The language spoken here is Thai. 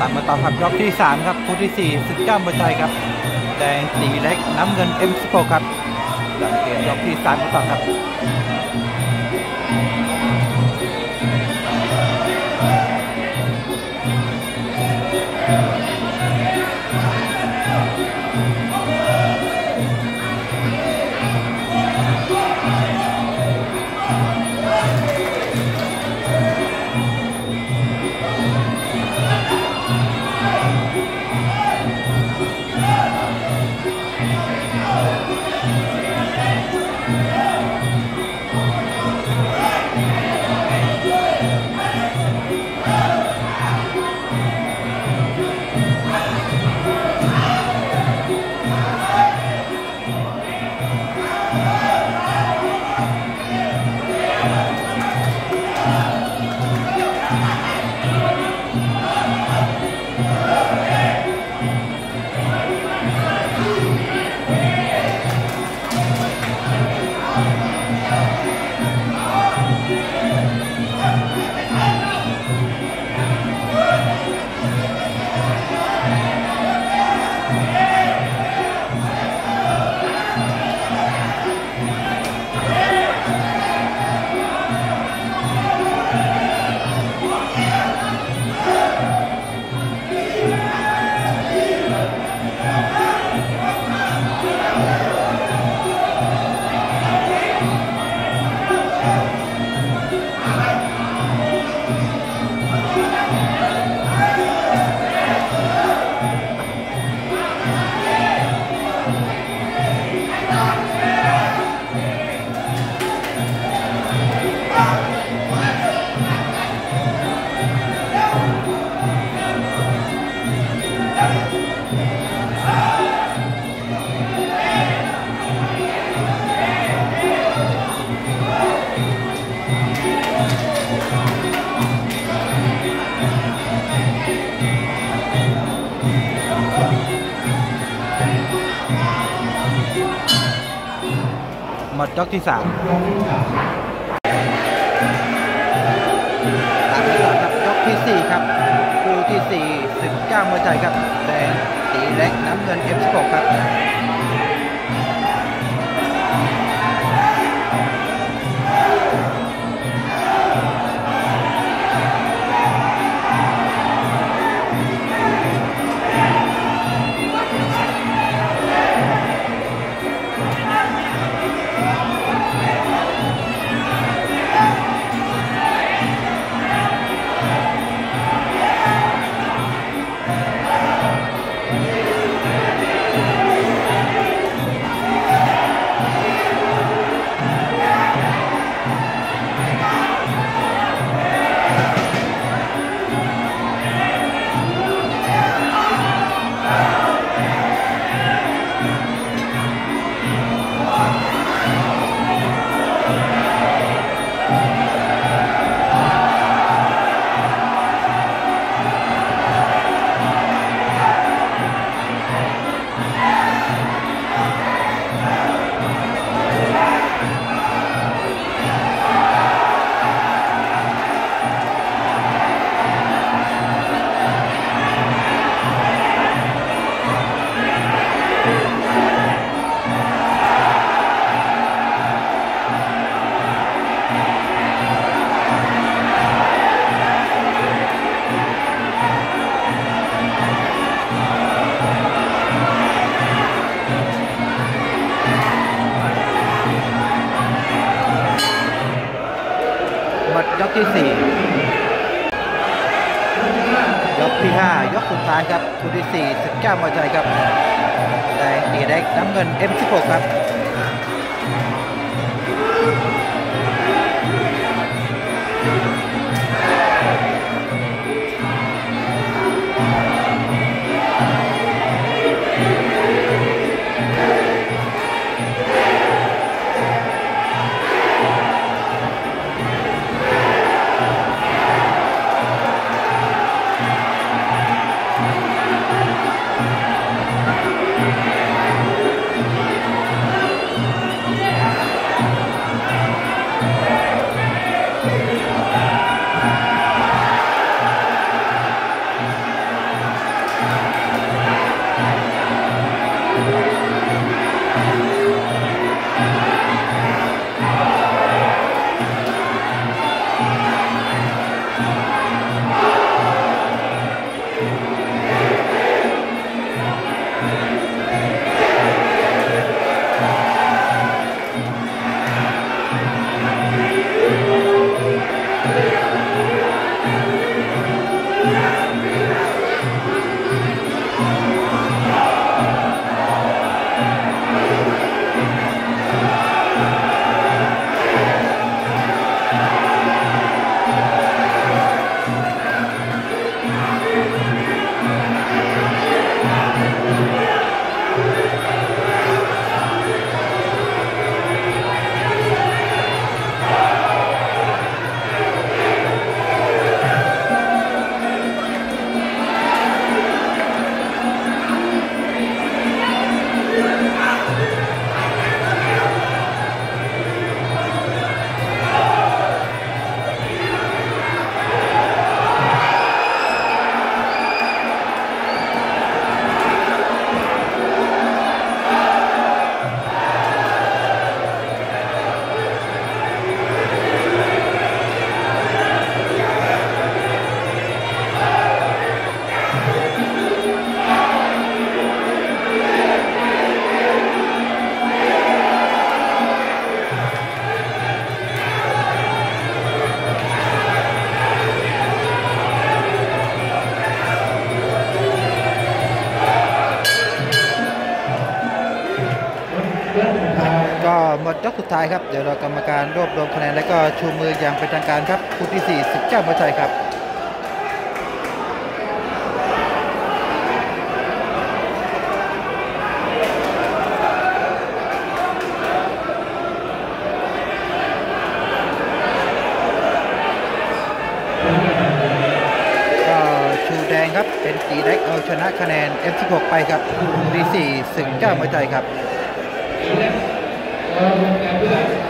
ตัดมาต่อครับยกที่ 3 ครับคู่ที่4ศึกเจ้ามวยไทยครับ แดงสีเล็กน้ำเงินเอ็มสโปครับหลังเกมยกที่3มาต่อครับ หมดยกที่3ตามไปต่อครับยกที่สี่ครับคู่ที่4ศึกเก้ามวยไทยครับแดงตีเล็กน้ำเงินเอ็มสโกครับ ยกที่ 4 ยกที่ 5 ยกสุดท้ายครับคู่ที่4ศึกเจ้ามวยไทยครับแดงตีเด็กน้ำเงิน M16 ครับ หมดยกสุดท้ายครับเดี๋ยวเรากรรมการรวบรวมคะแนนและก็ชูมืออย่างเป็นทางการครับคู่ที่ 4 19มวยไทยครับก็ชูแดงครับเป็นตีเล็กเอาชนะคะแนน F16 ไปครับคู่ที่4 19มวยไทยครับ É, é, verdade.